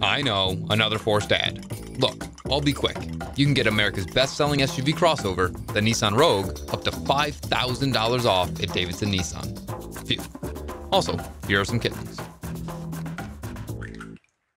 I know, another forced ad. Look, I'll be quick. You can get America's best selling SUV crossover, the Nissan Rogue, up to $5,000 off at Davidson Nissan. Phew. Also, here are some kittens.